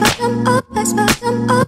bottom up, let's bottom up.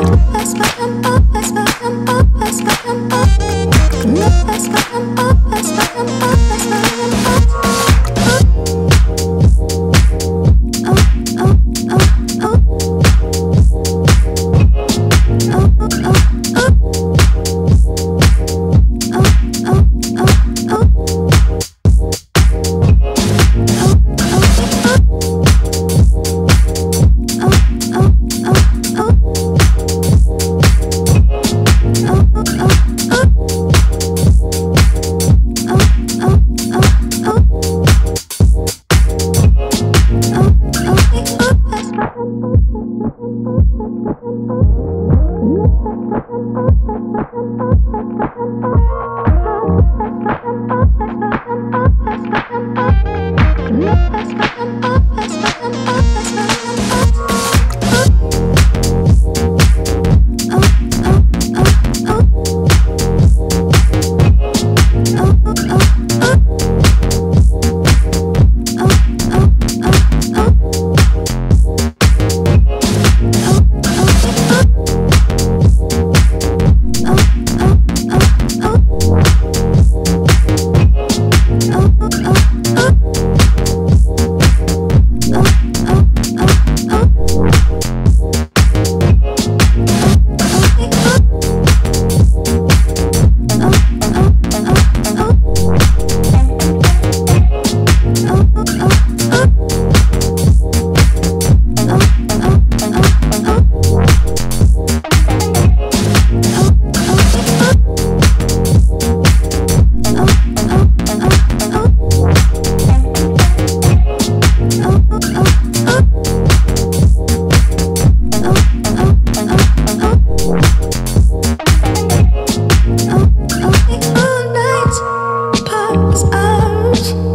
arms out.